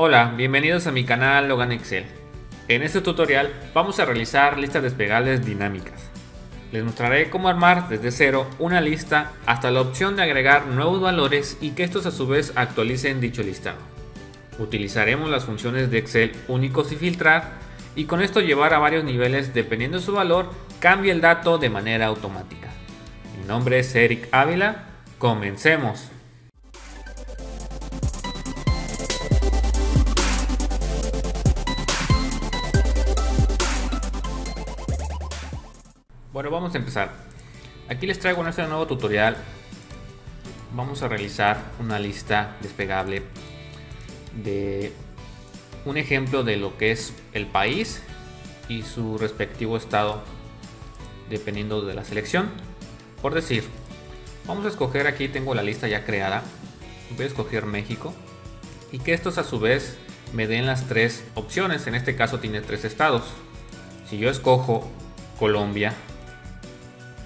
Hola, bienvenidos a mi canal Logan Excel. En este tutorial vamos a realizar listas despegables dinámicas. Les mostraré cómo armar desde cero una lista hasta la opción de agregar nuevos valores y que estos a su vez actualicen dicho listado. Utilizaremos las funciones de Excel únicos y filtrar y con esto llevar a varios niveles dependiendo de su valor cambie el dato de manera automática. Mi nombre es Eric Ávila, comencemos. Bueno, vamos a empezar. Aquí les traigo en este nuevo tutorial. Vamos a realizar una lista despegable de un ejemplo de lo que es el país y su respectivo estado dependiendo de la selección. Por decir, vamos a escoger aquí, tengo la lista ya creada. Voy a escoger México y que estos a su vez me den las tres opciones. En este caso tiene tres estados. Si yo escojo Colombia,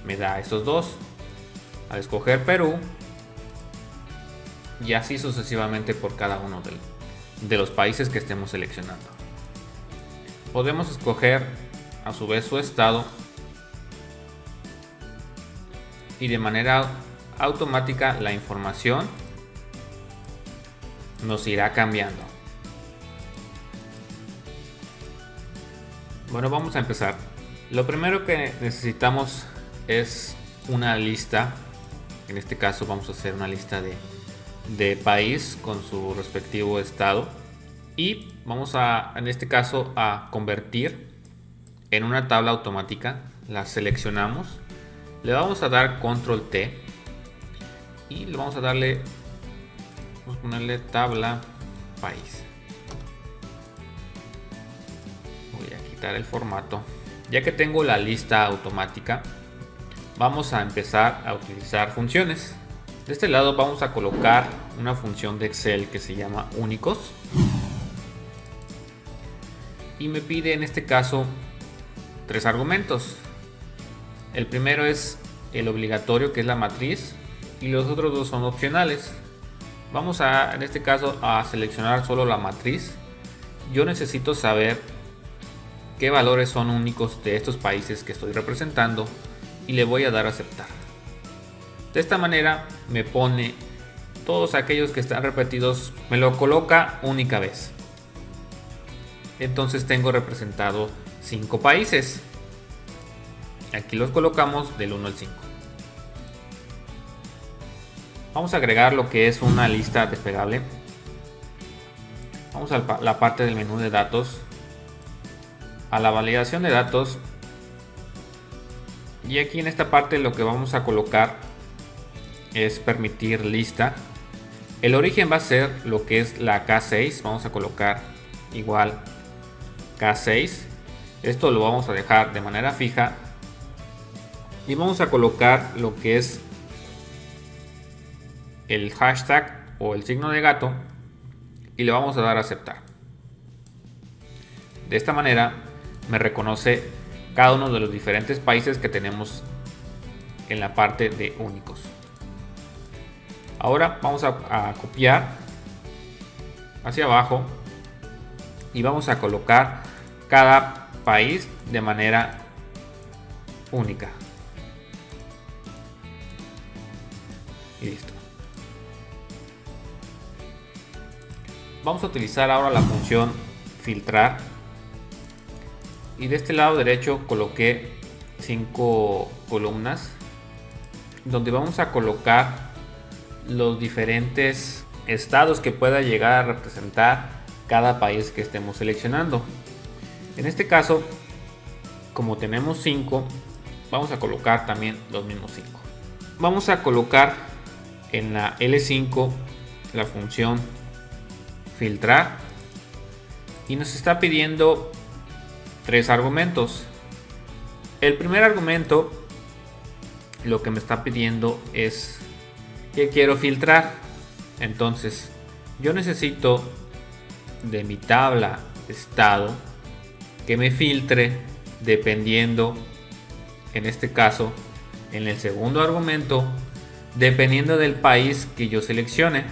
me da estos dos. Al escoger Perú, y así sucesivamente por cada uno de, los países que estemos seleccionando. Podemos escoger a su vez su estado y de manera automática la información nos irá cambiando. Bueno, vamos a empezar. Lo primero que necesitamos es una lista. En este caso vamos a hacer una lista de, de país con su respectivo estado. Y vamos a, en este caso, a convertir en una tabla automática. La seleccionamos. Le vamos a dar control T. Y le vamos a darle, vamos a ponerle tabla país. Voy a quitar el formato. Ya que tengo la lista automática, vamos a empezar a utilizar funciones. De este lado vamos a colocar una función de Excel que se llama únicos. Y me pide en este caso tres argumentos. El primero es el obligatorio que es la matriz y los otros dos son opcionales. Vamos a en este caso a seleccionar solo la matriz. Yo necesito saber qué valores son únicos de estos países que estoy representando y le voy a dar a aceptar. De esta manera me pone todos aquellos que están repetidos, me lo coloca única vez. Entonces tengo representado 5 países. Aquí los colocamos del 1 al 5. Vamos a agregar lo que es una lista desplegable. Vamos a la parte del menú de datos. A la validación de datos y aquí en esta parte lo que vamos a colocar es permitir lista. El origen va a ser lo que es la K6 vamos a colocar igual K6 esto lo vamos a dejar de manera fija. Y vamos a colocar lo que es el hashtag o el signo de gato. Y le vamos a dar a aceptar. De esta manera me reconoce cada uno de los diferentes países que tenemos en la parte de únicos. Ahora vamos a, copiar hacia abajo y vamos a colocar cada país de manera única. Y listo. Vamos a utilizar ahora la función filtrar y de este lado derecho coloqué cinco columnas donde vamos a colocar los diferentes estados que pueda llegar a representar cada país que estemos seleccionando. En este caso, como tenemos 5, vamos a colocar también los mismos 5. Vamos a colocar en la L5 la función filtrar y nos está pidiendo tres argumentos. El primer argumento lo que me está pidiendo es que quiero filtrar. Entonces, yo necesito de mi tabla estado que me filtre dependiendo, en este caso, en el segundo argumento, dependiendo del país que yo seleccione.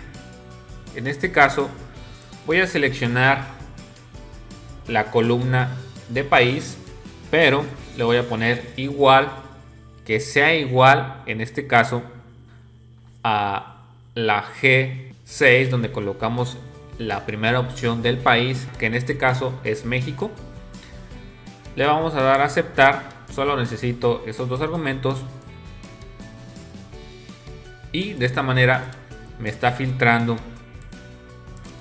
En este caso, voy a seleccionar la columna de país, pero le voy a poner igual, que sea igual en este caso a la G6 donde colocamos la primera opción del país, que en este caso es México. Le vamos a dar a aceptar, solo necesito esos dos argumentos. Y de esta manera me está filtrando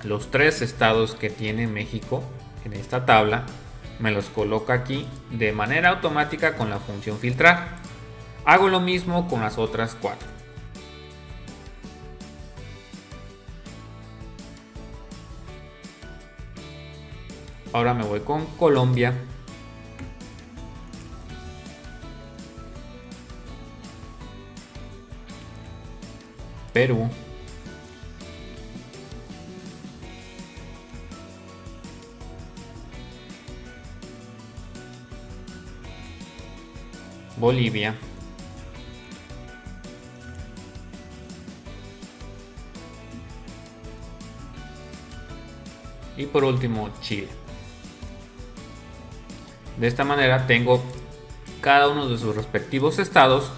los tres estados que tiene México en esta tabla. Me los coloca aquí de manera automática con la función filtrar. Hago lo mismo con las otras cuatro. Ahora me voy con Colombia. Perú. Bolivia. Y por último, Chile. De esta manera tengo cada uno de sus respectivos estados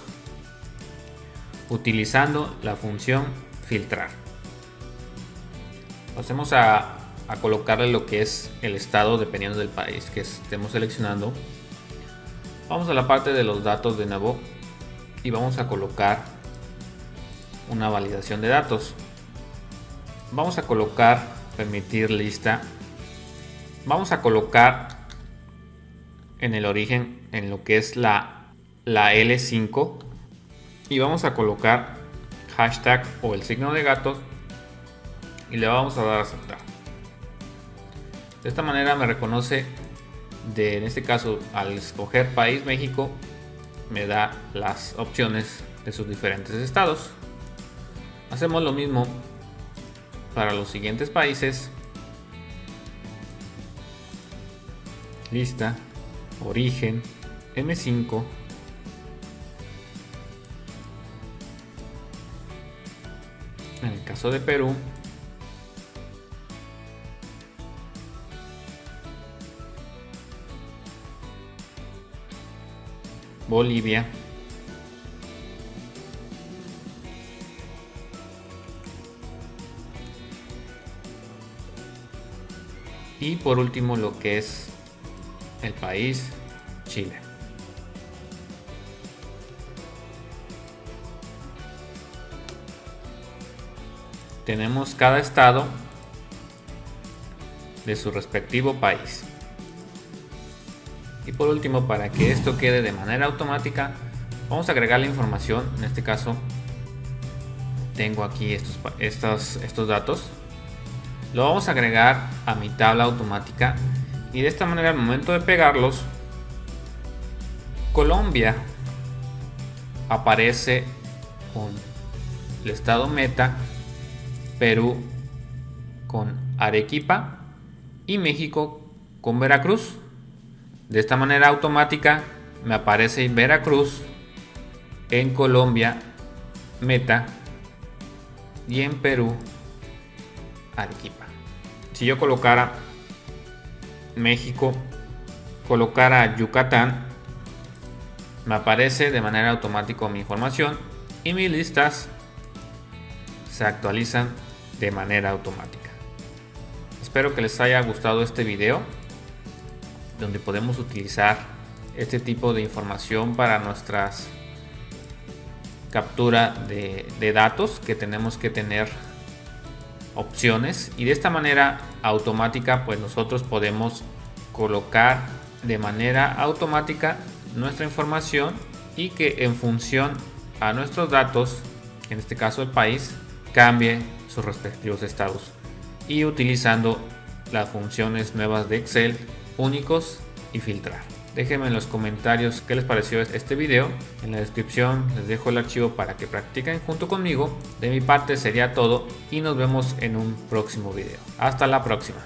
utilizando la función filtrar. Pasemos a, colocarle lo que es el estado dependiendo del país que estemos seleccionando. Vamos a la parte de los datos de nuevo y vamos a colocar una validación de datos. Vamos a colocar permitir lista. Vamos a colocar en el origen en lo que es la, la L5 y vamos a colocar hashtag o el signo de gato y le vamos a dar a aceptar. De esta manera me reconoce de, en este caso, al escoger país México, me da las opciones de sus diferentes estados. Hacemos lo mismo para los siguientes países. Lista origen, M5, en el caso de Perú, Bolivia, y por último lo que es el país Chile. Tenemos cada estado de su respectivo país. Y por último, para que esto quede de manera automática, vamos a agregar la información. En este caso, tengo aquí estos, datos. Lo vamos a agregar a mi tabla automática y de esta manera al momento de pegarlos Colombia aparece con el estado meta Perú con Arequipa y México con Veracruz de esta manera automática me aparece Veracruz en Colombia meta y en Perú Arequipa si yo colocara México, colocar a Yucatán, me aparece de manera automática mi información y mis listas se actualizan de manera automática. Espero que les haya gustado este video donde podemos utilizar este tipo de información para nuestras captura de, de datos que tenemos que tener opciones. Y de esta manera automática pues nosotros podemos colocar de manera automática nuestra información y que en función a nuestros datos en este caso el país cambie sus respectivos estados. Y utilizando las funciones nuevas de Excel únicos y filtrar Déjenme en los comentarios qué les pareció este video. En la descripción les dejo el archivo para que practiquen junto conmigo. De mi parte sería todo y nos vemos en un próximo video. Hasta la próxima.